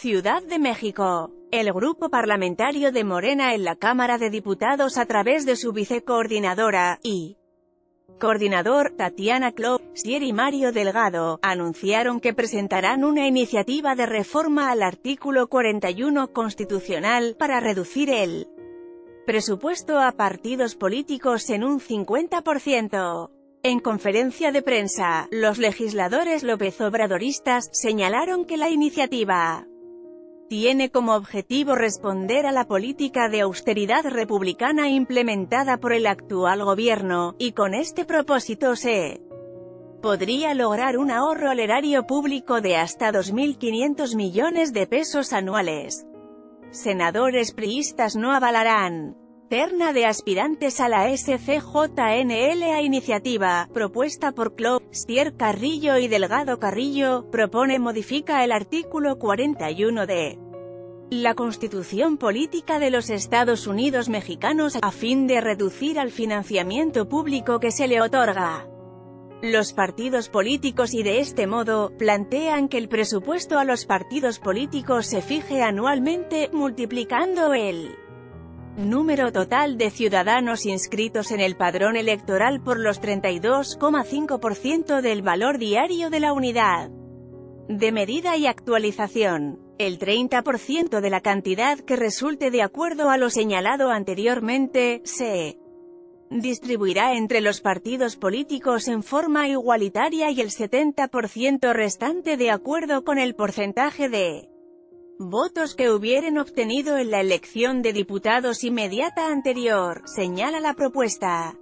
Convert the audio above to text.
Ciudad de México. El grupo parlamentario de Morena en la Cámara de Diputados a través de su vicecoordinadora, y coordinador, Tatiana Closier y Mario Delgado, anunciaron que presentarán una iniciativa de reforma al artículo 41 constitucional, para reducir el presupuesto a partidos políticos en un 50%. En conferencia de prensa, los legisladores López Obradoristas, señalaron que la iniciativa tiene como objetivo responder a la política de austeridad republicana implementada por el actual gobierno, y con este propósito se podría lograr un ahorro al erario público de hasta 2.500 millones de pesos anuales. Senadores priistas no avalarán terna de aspirantes a la SCJNL a iniciativa, propuesta por Clo, Stier Carrillo y Delgado Carrillo, propone modifica el artículo 41 de la Constitución Política de los Estados Unidos Mexicanos, a fin de reducir al financiamiento público que se le otorga. Los partidos políticos y de este modo, plantean que el presupuesto a los partidos políticos se fije anualmente, multiplicando el número total de ciudadanos inscritos en el padrón electoral por los 32,5% del valor diario de la unidad de medida y actualización. El 30% de la cantidad que resulte de acuerdo a lo señalado anteriormente, se distribuirá entre los partidos políticos en forma igualitaria y el 70% restante de acuerdo con el porcentaje de votos que hubieran obtenido en la elección de diputados inmediata anterior, señala la propuesta.